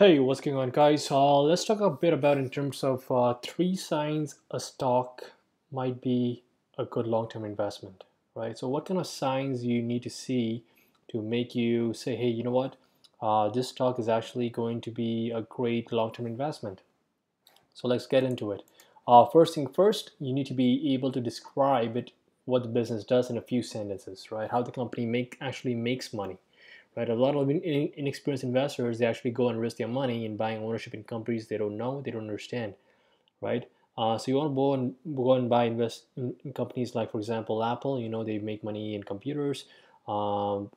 Hey, what's going on, guys? Uh, let's talk a bit about in terms of uh, three signs a stock might be a good long-term investment, right? So, what kind of signs you need to see to make you say, hey, you know what? Uh, this stock is actually going to be a great long-term investment. So, let's get into it. Uh, first thing first, you need to be able to describe it, what the business does in a few sentences, right? How the company make actually makes money right? A lot of inexperienced investors they actually go and risk their money in buying ownership in companies they don't know, they don't understand, right? Uh, so you want to go and go and buy invest in, companies like, for example, Apple. You know they make money in computers, um,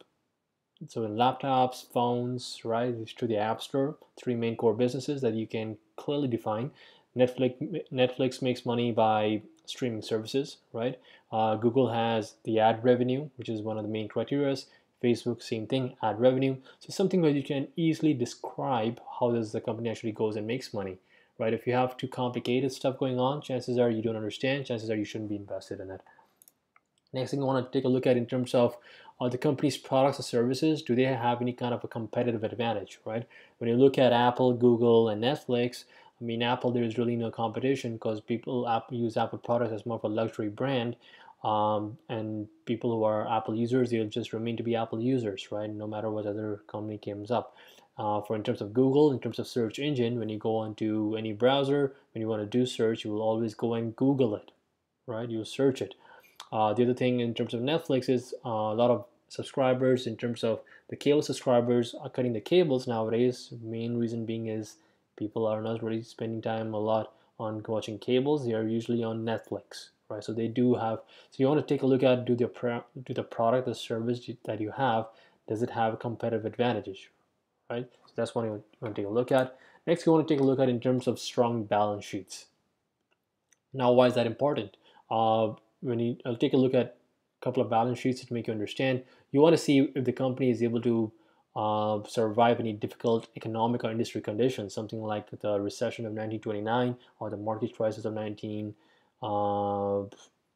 so in laptops, phones, right? Through the App Store, three main core businesses that you can clearly define. Netflix Netflix makes money by streaming services, right? Uh, Google has the ad revenue, which is one of the main criteria. Facebook, same thing, ad revenue. So something where you can easily describe how does the company actually goes and makes money, right? If you have too complicated stuff going on, chances are you don't understand, chances are you shouldn't be invested in it. Next thing I want to take a look at in terms of uh, the company's products or services, do they have any kind of a competitive advantage, right? When you look at Apple, Google, and Netflix, I mean, Apple, there's really no competition because people use Apple products as more of a luxury brand. Um, and people who are Apple users, they'll just remain to be Apple users, right? No matter what other company comes up. Uh, for in terms of Google, in terms of search engine, when you go onto any browser, when you want to do search, you will always go and Google it, right? You'll search it. Uh, the other thing in terms of Netflix is uh, a lot of subscribers in terms of the cable subscribers are cutting the cables nowadays. Main reason being is people are not really spending time a lot on watching cables. They are usually on Netflix, right? So they do have. So you want to take a look at do the do the product, the service that you have, does it have competitive advantages, right? So that's one you want to take a look at. Next, you want to take a look at in terms of strong balance sheets. Now, why is that important? Uh, when you I'll take a look at a couple of balance sheets to make you understand, you want to see if the company is able to uh, survive any difficult economic or industry conditions, something like the recession of 1929 or the mortgage crisis of 19 uh,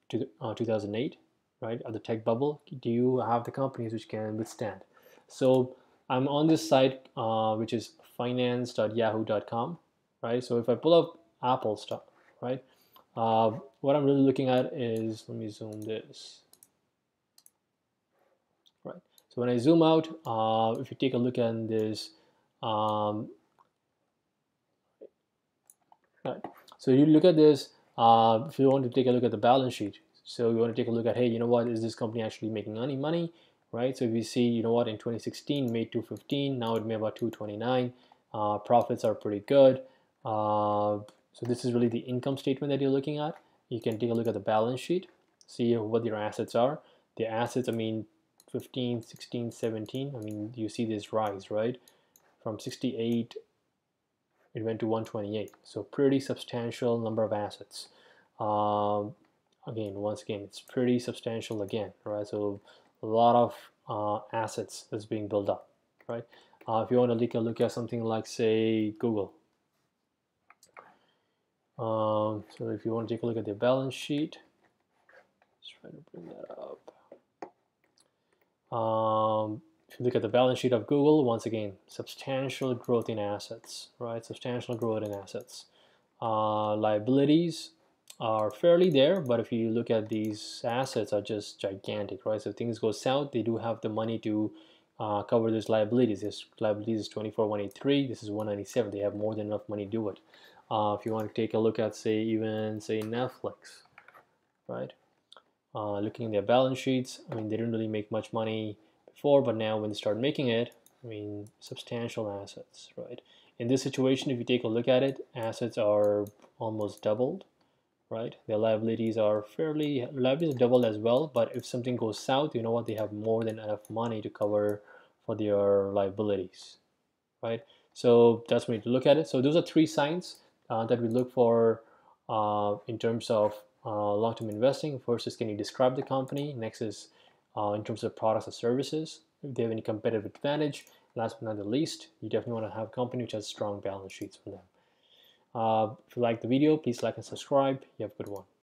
to, uh, 2008, right, or the tech bubble. Do you have the companies which can withstand? So I'm on this site, uh, which is finance.yahoo.com, right? So if I pull up Apple stuff, right, uh, what I'm really looking at is, let me zoom this. Right, so when I zoom out, uh, if you take a look at this, um, right. So you look at this, uh, if you want to take a look at the balance sheet, so you want to take a look at, hey, you know what, is this company actually making any money, right? So if you see, you know what, in 2016 made 215, now it made about 229. Uh, profits are pretty good. Uh, so this is really the income statement that you're looking at. You can take a look at the balance sheet, see what your assets are. The assets, I mean, 15, 16, 17. I mean, you see this rise, right? From 68, it went to 128. So pretty substantial number of assets. Um, again, once again, it's pretty substantial again, right? So a lot of uh, assets is being built up, right? Uh, if you want to take a look at something like, say, Google. Um, so if you want to take a look at the balance sheet, let's try to bring that up. Um, look at the balance sheet of Google, once again, substantial growth in assets, right? Substantial growth in assets. Uh, liabilities are fairly there, but if you look at these assets are just gigantic, right? So if things go south, they do have the money to uh, cover those liabilities. This liabilities is 24,183. This is 197. They have more than enough money to do it. Uh, if you want to take a look at, say, even say Netflix, right? Uh, looking at their balance sheets, I mean, they didn't really make much money before, but now when they start making it, I mean, substantial assets, right? In this situation, if you take a look at it, assets are almost doubled, right? Their liabilities are fairly, liabilities doubled as well, but if something goes south, you know what, they have more than enough money to cover for their liabilities, right? So that's when you look at it. So those are three signs uh, that we look for uh, in terms of uh, long-term investing. First is can you describe the company? Next is uh, in terms of products or services, if they have any competitive advantage. Last but not the least, you definitely want to have a company which has strong balance sheets for them. Uh, if you like the video, please like and subscribe. You have a good one.